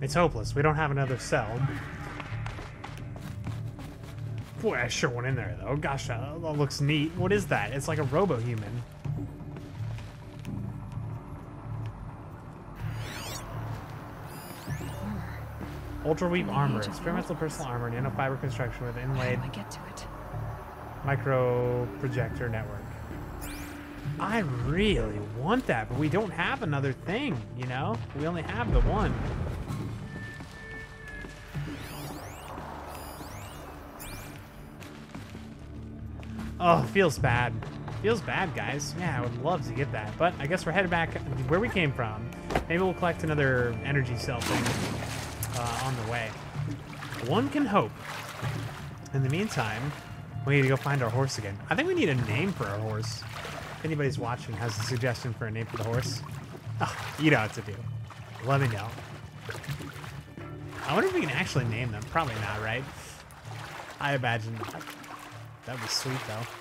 It's hopeless. We don't have another cell. Boy, I sure went in there, though. Gosh, that, that looks neat. What is that? It's like a robo-human. Ultra Weave Armor. Experimental personal armor, nanofiber construction with inlaid How do I get to it? micro projector network. I really want that, but we don't have another thing, you know? We only have the one. Oh, feels bad. Feels bad, guys. Yeah, I would love to get that. But I guess we're headed back where we came from. Maybe we'll collect another energy cell thing uh, on the way. One can hope. In the meantime, we need to go find our horse again. I think we need a name for our horse. If anybody's watching has a suggestion for a name for the horse, oh, you know what to do. Let me know. I wonder if we can actually name them. Probably not, right? I imagine not. That'd be sweet, though.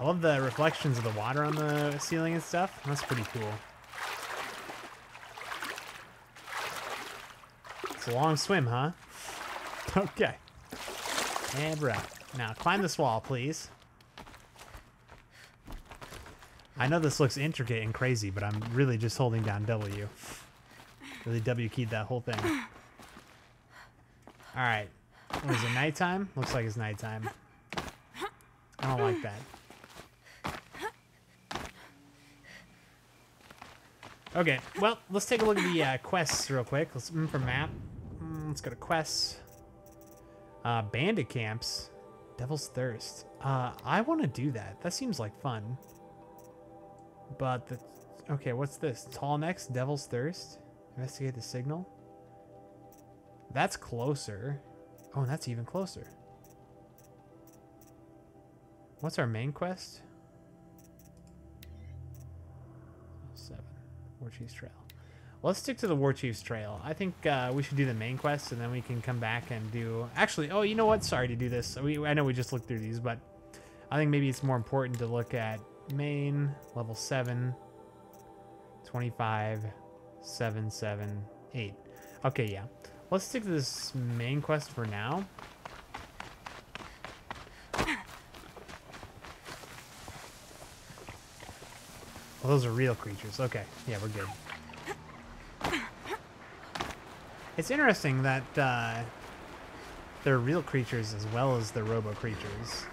I love the reflections of the water on the ceiling and stuff. That's pretty cool. It's a long swim, huh? Okay. And. Now, climb this wall, please. I know this looks intricate and crazy, but I'm really just holding down W. Really W keyed that whole thing. Alright. Is it, nighttime? Looks like it's nighttime. I don't like that. Okay, well, let's take a look at the uh, quests real quick. Let's mm, for map. Mm, let's go to quests. Uh, bandit camps. Devil's Thirst. Uh, I want to do that. That seems like fun. But the... Okay, what's this? Tall Necks, Devil's Thirst. Investigate the signal. That's closer. Oh, and that's even closer. What's our main quest? Seven. War Chief's Trail. Well, let's stick to the War Chief's Trail. I think uh, we should do the main quest, and then we can come back and do... Actually, oh, you know what? Sorry to do this. We, I know we just looked through these, but I think maybe it's more important to look at main, level 7, 25, 7, 7, 8. Okay, yeah. Let's stick to this main quest for now. Well, those are real creatures. Okay, yeah, we're good. It's interesting that uh, they're real creatures as well as the robo creatures.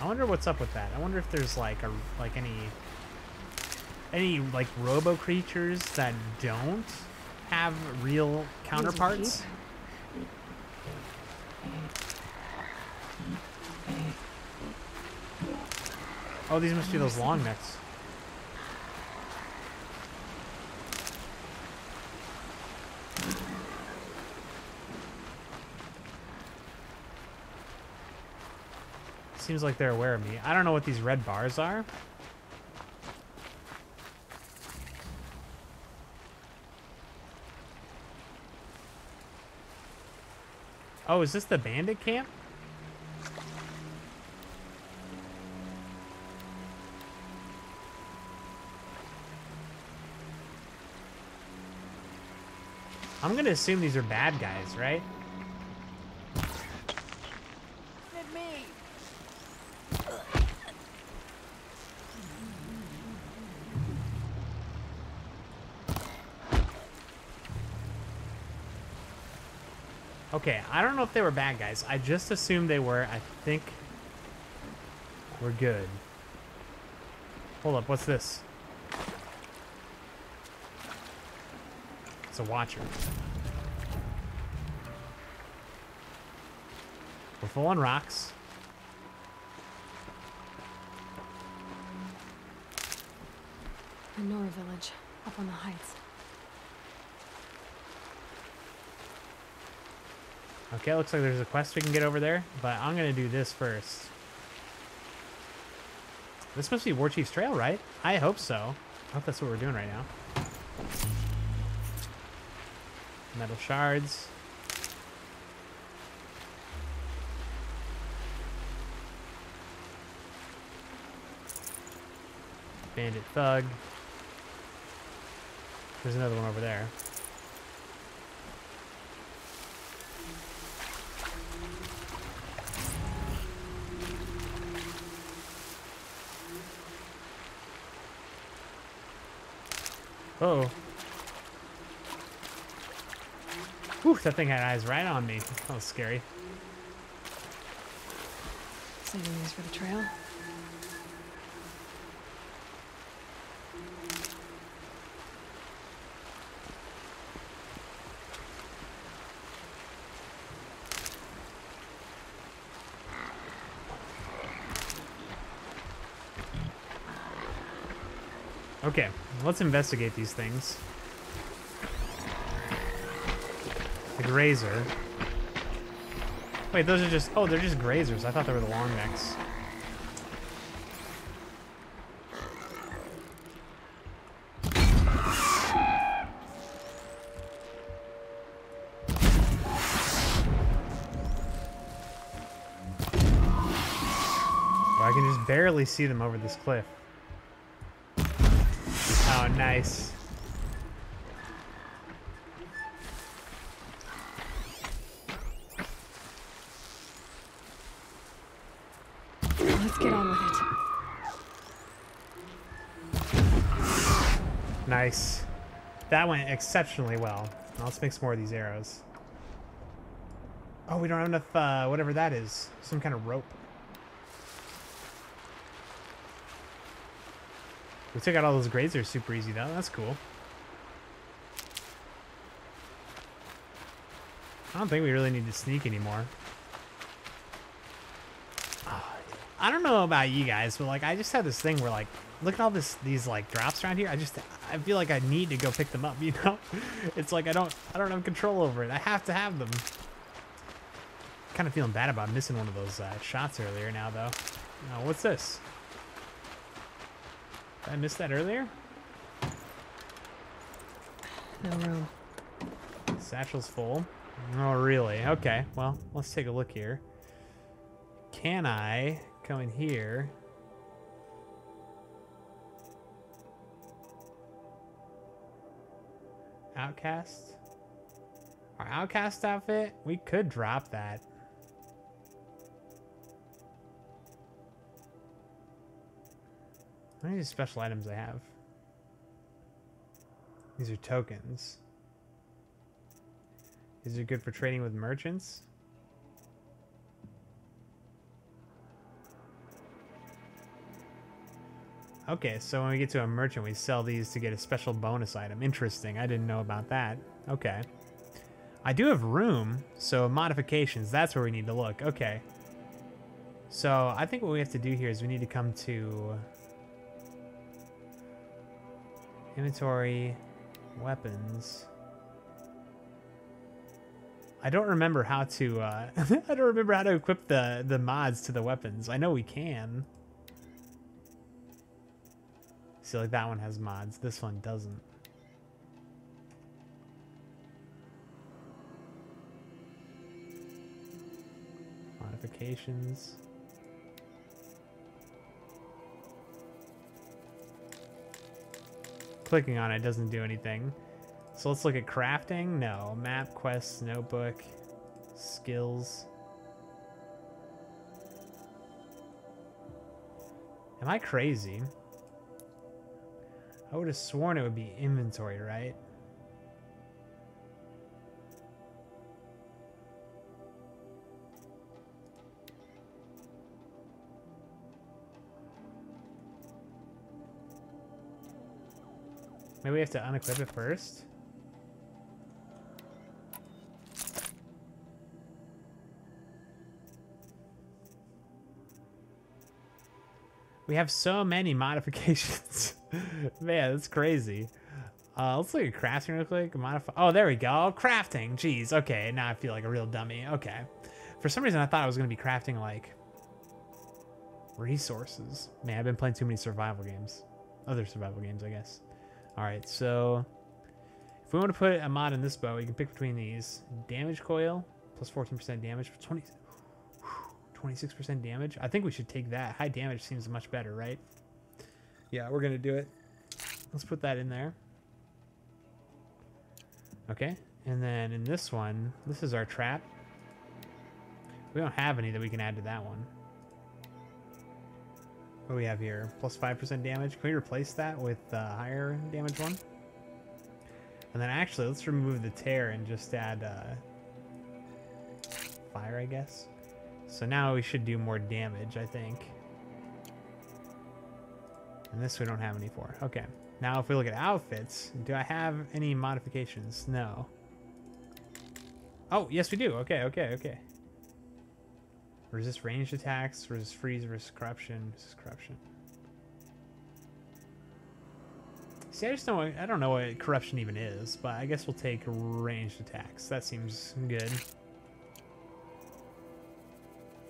I wonder what's up with that. I wonder if there's like a like any any like robo creatures that don't have real counterparts. Oh, these must be those long necks. Seems like they're aware of me. I don't know what these red bars are. Oh, is this the bandit camp? I'm gonna assume these are bad guys, right? Okay, I don't know if they were bad guys. I just assumed they were. I think we're good. Hold up, what's this? It's a watcher. We're full on rocks. Nora village, up on the heights. Okay, looks like there's a quest we can get over there, but I'm gonna do this first. This must be War Chief's Trail, right? I hope so. I hope that's what we're doing right now. Metal shards. Bandit Thug. There's another one over there. Oh. Whew, that thing had eyes right on me. That was scary. Saving these for the trail. Okay, let's investigate these things. The grazer. Wait, those are just... Oh, they're just grazers. I thought they were the long necks. I can just barely see them over this cliff. Nice. Let's get on with it. Nice. That went exceptionally well. Now let's make some more of these arrows. Oh, we don't have enough, uh, whatever that is. Some kind of rope. We took out all those grazers super easy, though. That's cool. I don't think we really need to sneak anymore. Ah, I don't know about you guys, but like I just had this thing where like look at all this these like drops around here. I just I feel like I need to go pick them up, you know? It's like I don't I don't have control over it. I have to have them. Kind of feeling bad about missing one of those uh, shots earlier now though. Oh, what's this? Did I miss that earlier? No room. Satchel's full. Oh, really? Okay. Well, let's take a look here. Can I come in here? Outcast? Our outcast outfit? We could drop that. How many special items I have? These are tokens. Is it good for trading with merchants? Okay, so when we get to a merchant, we sell these to get a special bonus item. Interesting. I didn't know about that. Okay. I do have room, so modifications, that's where we need to look. Okay. So I think what we have to do here is we need to come to inventory, weapons. I don't remember how to. Uh, I don't remember how to equip the the mods to the weapons. I know we can. See, like that one has mods. This one doesn't. Modifications. Clicking on it doesn't do anything. So let's look at crafting. No. Map, quests, notebook, skills. Am I crazy? I would have sworn it would be inventory, right? Maybe we have to unequip it first? We have so many modifications. Man, that's crazy. Uh, let's look at crafting real quick. Modify. Oh, there we go. Crafting. Jeez. Okay, now I feel like a real dummy. Okay. For some reason, I thought I was going to be crafting, like, resources. Man, I've been playing too many survival games. Other survival games, I guess. All right, so if we want to put a mod in this bow, we can pick between these. Damage coil, plus 14% damage, 20, 26% damage. I think we should take that. High damage seems much better, right? Yeah, we're going to do it. Let's put that in there. Okay, and then in this one, this is our trap. We don't have any that we can add to that one. What do we have here? Plus 5% damage. Can we replace that with a uh, higher damage one? And then actually, let's remove the tear and just add uh, fire, I guess. So now we should do more damage, I think. And this we don't have any for. Okay. Now if we look at outfits, do I have any modifications? No. Oh, yes we do. Okay, okay, okay. Resist ranged attacks, resist freeze, resist corruption, resist corruption. See, I just don't, I don't know what corruption even is, but I guess we'll take ranged attacks. That seems good.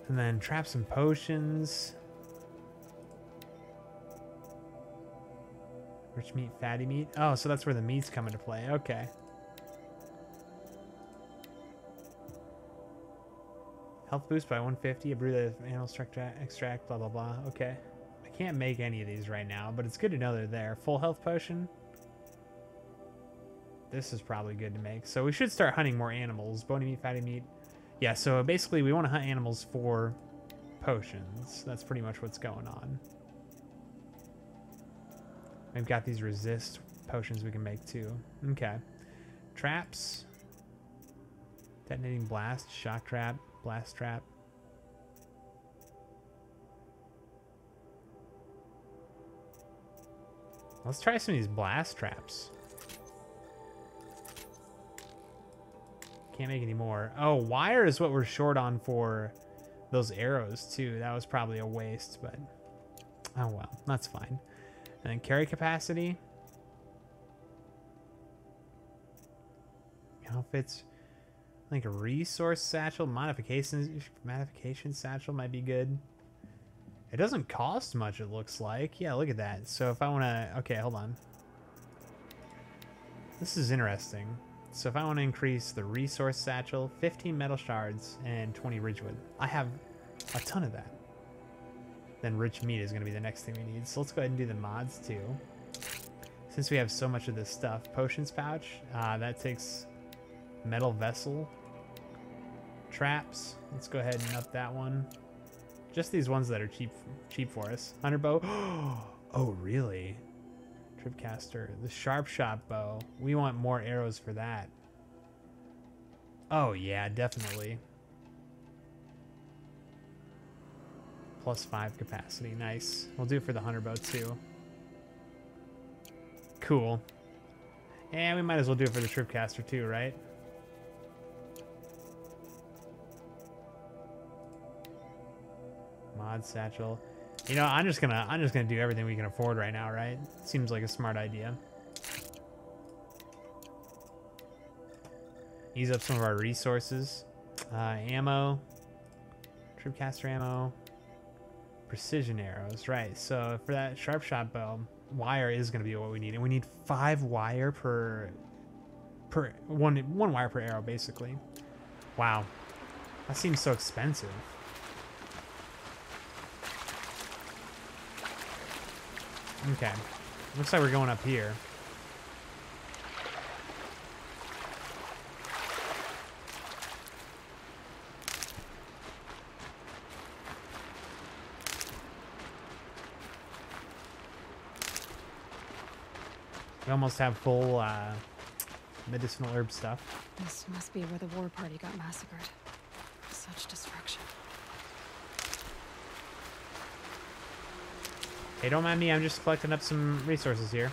And then traps and potions. Rich meat, fatty meat. Oh, so that's where the meats come into play. Okay. Health boost by 150, a brew the animal extract, blah, blah, blah. Okay. I can't make any of these right now, but it's good to know they're there. Full health potion. This is probably good to make. So we should start hunting more animals. Bony meat, fatty meat. Yeah, so basically we want to hunt animals for potions. That's pretty much what's going on. We've got these resist potions we can make too. Okay. Traps. Detonating blast, shock trap. Blast trap. Let's try some of these blast traps. Can't make any more. Oh, wire is what we're short on for those arrows too. That was probably a waste, but oh well, that's fine. And then carry capacity. Outfits. Think a resource satchel, modification, modification satchel might be good. It doesn't cost much, it looks like. Yeah, look at that. So if I want to... Okay, hold on. This is interesting. So if I want to increase the resource satchel, 15 metal shards and 20 ridgewood. I have a ton of that. Then rich meat is going to be the next thing we need. So let's go ahead and do the mods too. Since we have so much of this stuff. Potions pouch. Uh, that takes metal vessel traps. Let's go ahead and up that one. Just these ones that are cheap cheap for us. Hunter bow. oh, really? Tripcaster. The sharp shot bow. We want more arrows for that. Oh, yeah, definitely. Plus five capacity. Nice. We'll do it for the hunter bow, too. Cool. And we might as well do it for the tripcaster, too, right? Mod satchel. You know, I'm just gonna I'm just gonna do everything we can afford right now, right? Seems like a smart idea. Use up some of our resources. Uh, ammo, tripcaster ammo, precision arrows. Right. So for that sharp shot bow, wire is gonna be what we need, and we need five wire per per one one wire per arrow, basically. Wow, that seems so expensive. Okay. Looks like we're going up here. We almost have full uh, medicinal herb stuff. This must be where the war party got massacred. Such destruction. Hey, don't mind me. I'm just collecting up some resources here.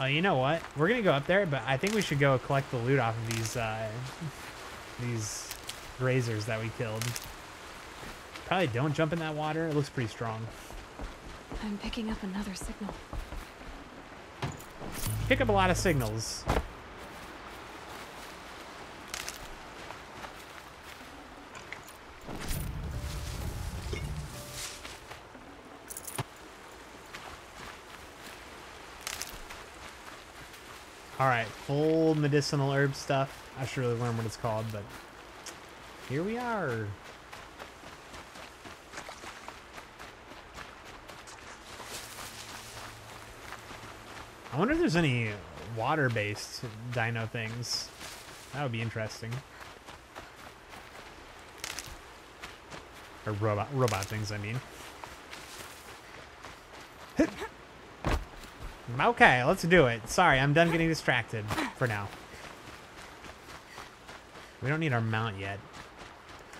Uh, you know what? We're gonna go up there, but I think we should go collect the loot off of these uh, these grazers that we killed. Probably don't jump in that water. It looks pretty strong. I'm picking up another signal. Pick up a lot of signals. Alright, full medicinal herb stuff. I should really learn what it's called, but here we are. I wonder if there's any water-based dino things. That would be interesting. Or robot robot things, I mean. Okay, let's do it. Sorry, I'm done getting distracted for now. We don't need our mount yet.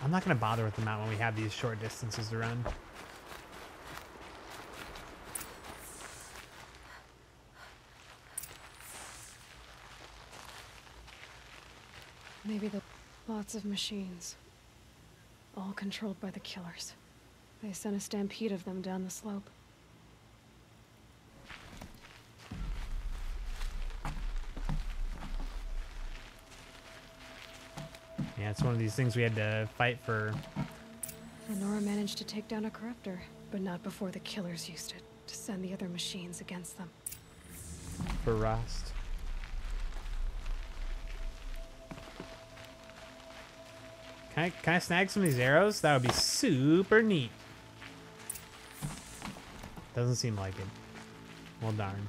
I'm not going to bother with the mount when we have these short distances to run. Maybe the lots of machines. All controlled by the killers. They sent a stampede of them down the slope. It's one of these things we had to fight for. Lenora managed to take down a corruptor, but not before the killers used it to send the other machines against them. For Rust. Can I, can I snag some of these arrows? That would be super neat. Doesn't seem like it. Well, darn.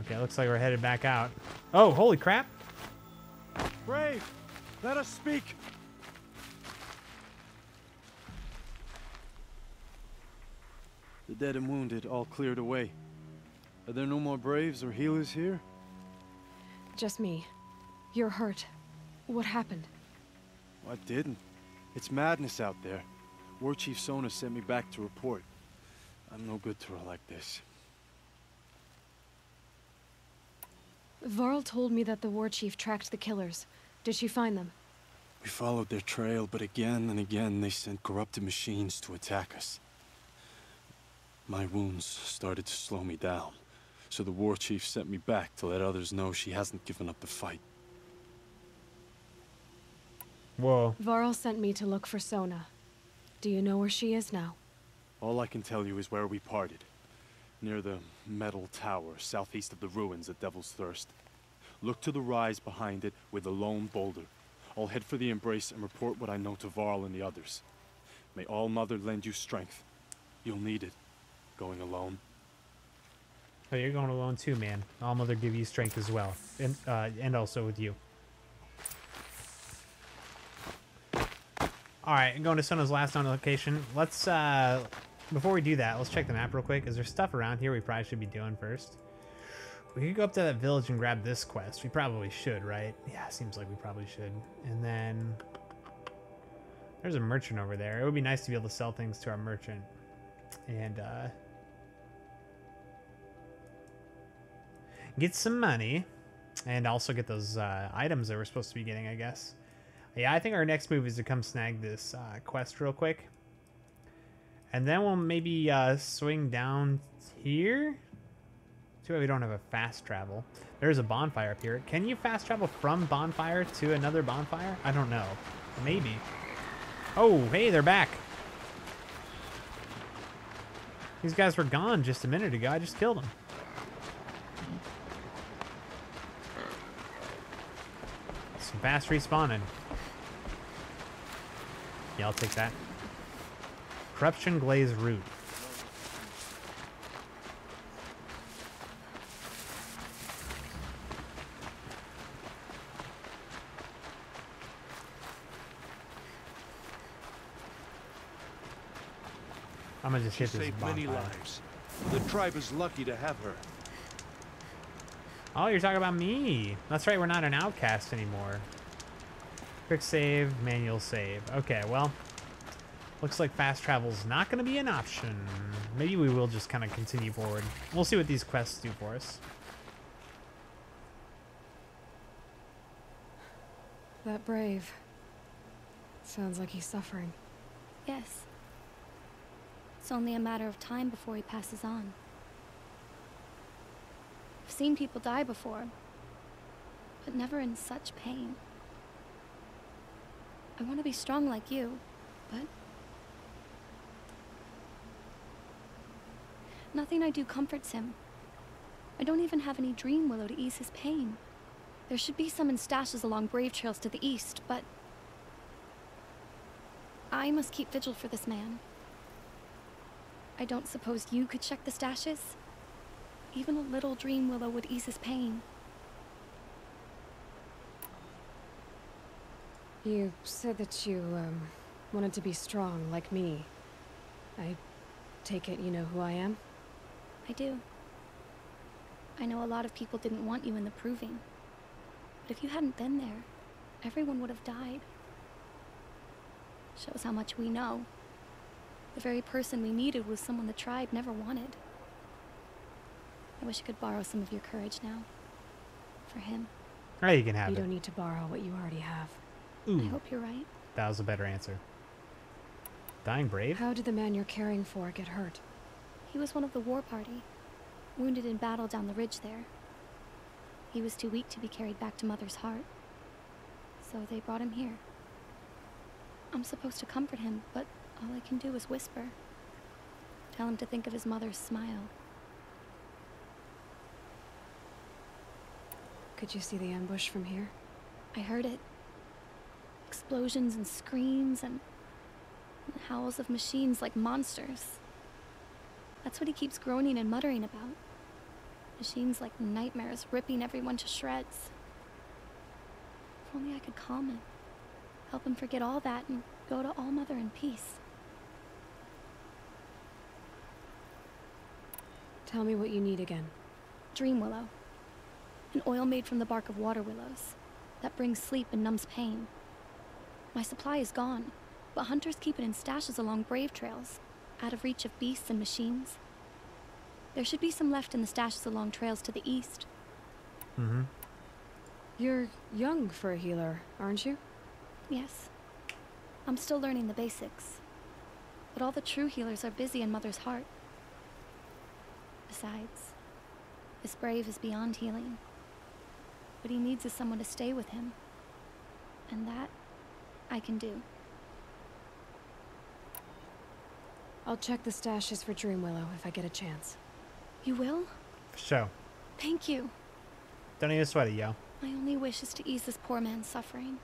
Okay, looks like we're headed back out. Oh, holy crap! Brave, let us speak. The dead and wounded all cleared away. Are there no more braves or healers here? Just me. You're hurt. What happened? I didn't. It's madness out there. War Chief Sona sent me back to report. I'm no good to her like this. Varl told me that the war chief tracked the killers. Did she find them? We followed their trail, but again and again they sent corrupted machines to attack us. My wounds started to slow me down, so the war chief sent me back to let others know she hasn't given up the fight. Whoa. Varl sent me to look for Sona. Do you know where she is now? All I can tell you is where we parted. Near the metal tower, southeast of the ruins at Devil's Thirst. Look to the rise behind it with a lone boulder. I'll head for the embrace and report what I know to Varl and the others. May All Mother lend you strength. You'll need it, going alone. Oh, you're going alone too, man. All Mother give you strength as well, and uh, and also with you. All right, going to Sona's last known location. Let's uh, before we do that, let's check the map real quick. Is there stuff around here we probably should be doing first? We could go up to that village and grab this quest. We probably should, right? Yeah, seems like we probably should. And then there's a merchant over there. It would be nice to be able to sell things to our merchant. And uh, get some money and also get those uh, items that we're supposed to be getting, I guess. Yeah, I think our next move is to come snag this uh, quest real quick. And then we'll maybe uh, swing down here. Too bad we don't have a fast travel. There's a bonfire up here. Can you fast travel from bonfire to another bonfire? I don't know. Maybe. Oh, hey, they're back. These guys were gone just a minute ago. I just killed them. Some fast respawning. Yeah, I'll take that. Corruption Glaze Root. I'm gonna just She hit this saved many bonfire. lives. The tribe is lucky to have her. Oh, you're talking about me. That's right, we're not an outcast anymore. Quick save, manual save. Okay, well, looks like fast travel's not going to be an option. Maybe we will just kind of continue forward. We'll see what these quests do for us. That brave. Sounds like he's suffering. Yes. Only a matter of time before he passes on. I've seen people die before, but never in such pain. I want to be strong like you, but. Nothing I do comforts him. I don't even have any dream willow to ease his pain. There should be some in stashes along brave trails to the east, but. I must keep vigil for this man. I don't suppose you could check the stashes? Even a little dream willow would ease his pain. You said that you, um, wanted to be strong, like me. I take it you know who I am? I do. I know a lot of people didn't want you in the proving. But if you hadn't been there, everyone would have died. Shows how much we know. The very person we needed was someone the tribe never wanted. I wish I could borrow some of your courage now. For him. All right, you can have You it. don't need to borrow what you already have. I hope you're right. that was a better answer. Dying brave? How did the man you're caring for get hurt? He was one of the war party, wounded in battle down the ridge there. He was too weak to be carried back to Mother's heart. So they brought him here. I'm supposed to comfort him, but all I can do is whisper. Tell him to think of his mother's smile. Could you see the ambush from here? I heard it. Explosions and screams and, and howls of machines like monsters. That's what he keeps groaning and muttering about. Machines like nightmares ripping everyone to shreds. If only I could calm him. Help him forget all that and go to All Mother in peace. Tell me what you need again. Dream Willow. An oil made from the bark of water willows that brings sleep and numbs pain. My supply is gone, but hunters keep it in stashes along brave trails, out of reach of beasts and machines. There should be some left in the stashes along trails to the east. Mm-hmm. You're young for a healer, aren't you? Yes. I'm still learning the basics. But all the true healers are busy in Mother's heart. Besides, this brave is beyond healing. What he needs is someone to stay with him. And that, I can do. I'll check the stashes for Dream Willow if I get a chance. You will? So, Thank you. don't even sweat it, yo. My only wish is to ease this poor man's suffering.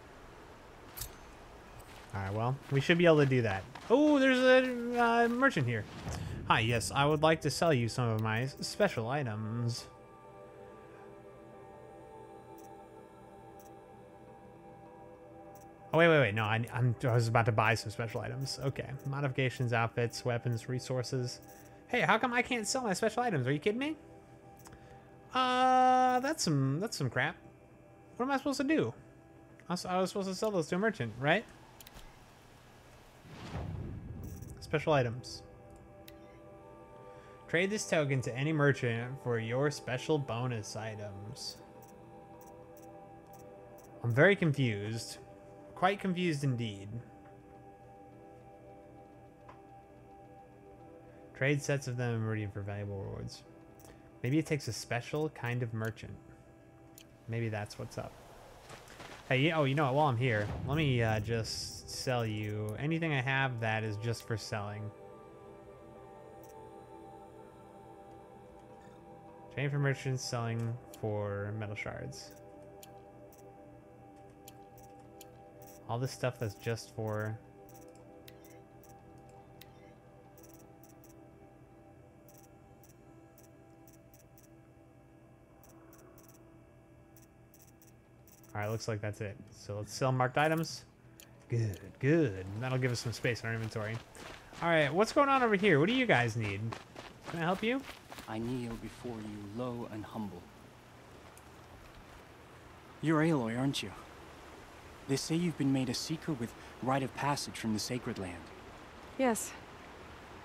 All right, well, we should be able to do that. Oh, there's a uh, merchant here. Hi, yes, I would like to sell you some of my special items. Oh, wait, wait, wait. No, I, I'm, I was about to buy some special items. Okay. Modifications, outfits, weapons, resources. Hey, how come I can't sell my special items? Are you kidding me? Uh, that's some, that's some crap. What am I supposed to do? I was, I was supposed to sell those to a merchant, right? Special items. Trade this token to any merchant for your special bonus items. I'm very confused. Quite confused indeed. Trade sets of them Meridian for valuable rewards. Maybe it takes a special kind of merchant. Maybe that's what's up. Hey, oh, you know what? While I'm here, let me uh, just sell you anything I have that is just for selling. Trade for merchants selling for metal shards. All this stuff that's just for. Alright, looks like that's it. So let's sell marked items. Good, good. That'll give us some space in our inventory. Alright, what's going on over here? What do you guys need? Can I help you? I kneel before you, low and humble. You're Aloy, aren't you? They say you've been made a seeker with rite of passage from the Sacred Land. Yes.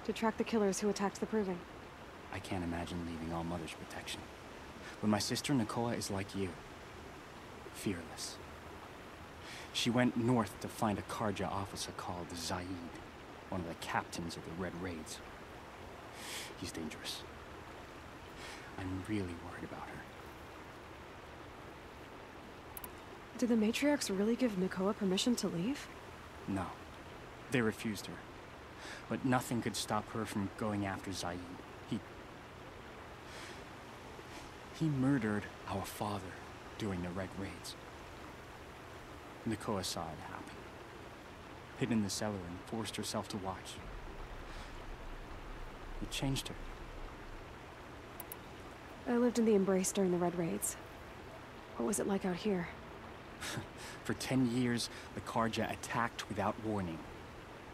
To track the killers who attacked the Proving. I can't imagine leaving All Mother's protection. But my sister Nakoa is like you. Fearless. She went north to find a Carja officer called Zaid, one of the captains of the Red Raids. He's dangerous. I'm really worried about her. Did the matriarchs really give Nakoa permission to leave? No, they refused her. But nothing could stop her from going after Zaid. He. He murdered our father during the Red Raids. Nakoa saw it happen. Hid in the cellar and forced herself to watch. It changed her. I lived in the Embrace during the Red Raids. What was it like out here? For ten years, the Carja attacked without warning.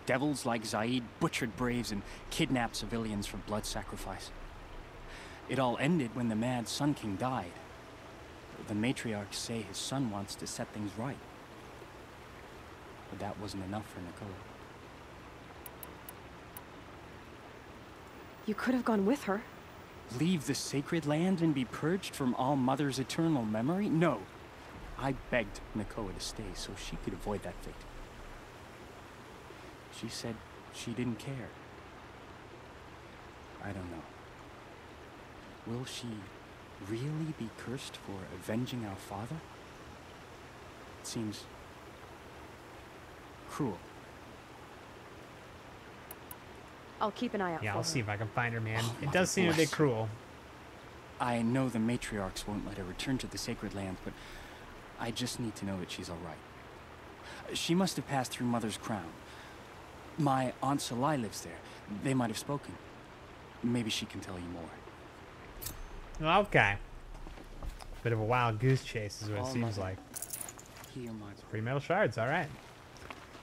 Devils like Zaid butchered braves and kidnapped civilians for blood sacrifice. It all ended when the mad Sun King died. The matriarchs say his son wants to set things right. But that wasn't enough for Nicola. You could have gone with her. Leave the sacred land and be purged from All Mother's eternal memory? No. I begged Nakoa to stay so she could avoid that fate. She said she didn't care. I don't know. Will she really be cursed for avenging our father? It seems cruel. I'll keep an eye out Yeah, for I'll her. see if I can find her, man. Oh, it does seem a bit cruel. I know the matriarchs won't let her return to the sacred land, but I just need to know that she's all right. She must have passed through Mother's crown. My Aunt Salai lives there. They might have spoken. Maybe she can tell you more. Okay. Bit of a wild goose chase is what it seems like. Hear my Three metal shards, alright.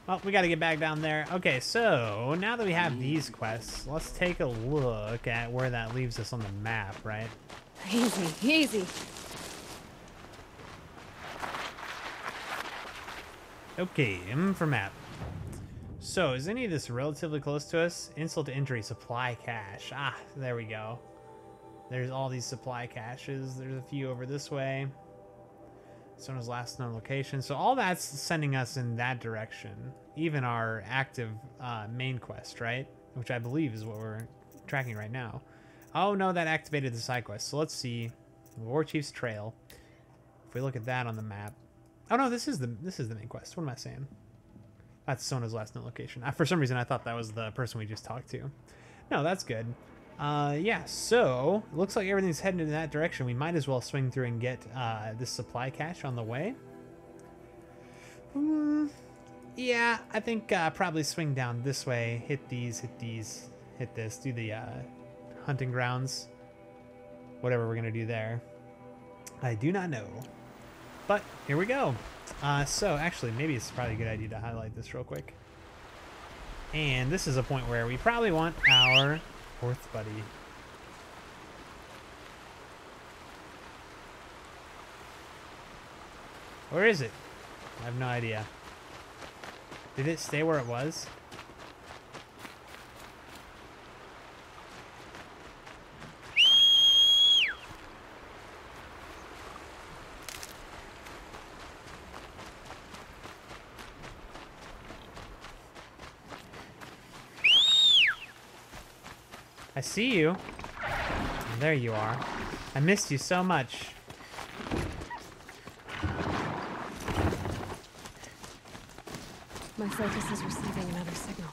Well, we gotta get back down there. Okay, so now that we have these quests, let's take a look at where that leaves us on the map, right? Easy, easy. Okay, M for map. So, is any of this relatively close to us? Insult to injury, supply cache. Ah, there we go. There's all these supply caches. There's a few over this way. Sona's last known location. So all that's sending us in that direction. Even our active uh, main quest, right? Which I believe is what we're tracking right now. Oh no, that activated the side quest. So let's see. War Chief's Trail. If we look at that on the map. Oh no, this is the this is the main quest. What am I saying? That's Sona's last known location. I, for some reason, I thought that was the person we just talked to. No, that's good. Uh, yeah, so it looks like everything's heading in that direction. We might as well swing through and get uh, this supply cache on the way. Hmm, yeah, I think uh, probably swing down this way, hit these, hit these, hit this, do the uh, hunting grounds, whatever we're gonna do there. I do not know, but here we go. Uh, so actually, maybe it's probably a good idea to highlight this real quick. And this is a point where we probably want our fourth buddy. Where is it? I have no idea. Did it stay where it was? I see you. There you are. I missed you so much. My focus is receiving another signal.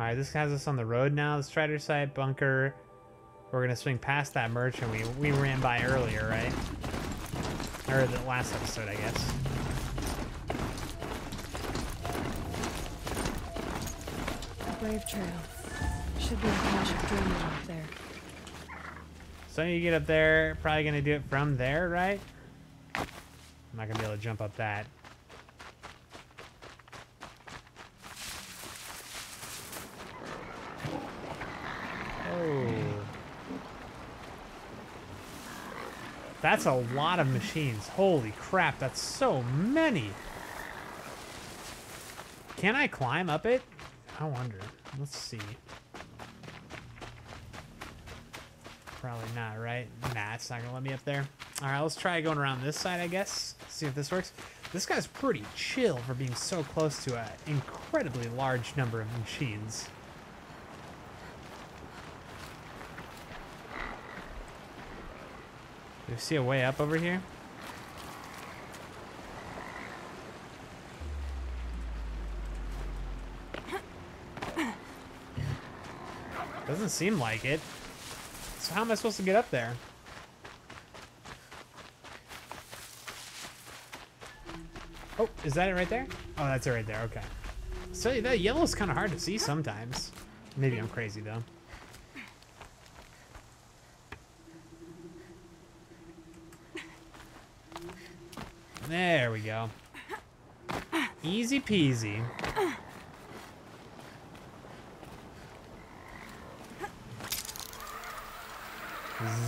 Alright, this has us on the road now. The Strider site bunker. We're gonna swing past that merchant we we ran by earlier, right? Or the last episode, I guess. A Brave Trail. Should be a of dreaming up there. So you get up there, probably gonna do it from there, right? I'm not gonna be able to jump up that. That's a lot of machines. Holy crap, that's so many. Can I climb up it? I wonder. Let's see. Probably not, right? Nah, it's not gonna let me up there. All right, let's try going around this side, I guess. See if this works. This guy's pretty chill for being so close to an incredibly large number of machines. Do you see a way up over here? Doesn't seem like it. So how am I supposed to get up there? Oh, is that it right there? Oh, that's it right there. Okay. So that yellow's kind of hard to see sometimes. Maybe I'm crazy though. There we go. Easy peasy.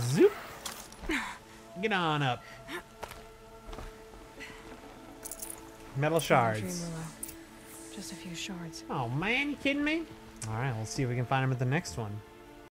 Zoop. Get on up. Metal shards. Just a few shards. Oh man, you kidding me? All right, let's see if we can find him at the next one.